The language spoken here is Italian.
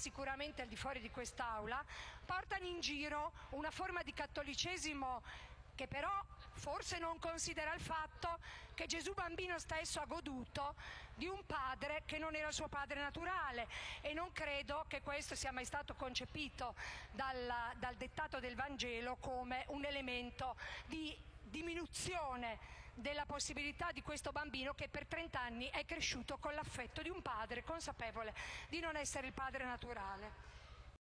sicuramente al di fuori di quest'Aula, portano in giro una forma di cattolicesimo che però forse non considera il fatto che Gesù bambino stesso ha goduto di un padre che non era suo padre naturale. E non credo che questo sia mai stato concepito dal, dal dettato del Vangelo come un elemento di diminuzione della possibilità di questo bambino che per 30 anni è cresciuto con l'affetto di un padre consapevole di non essere il padre naturale.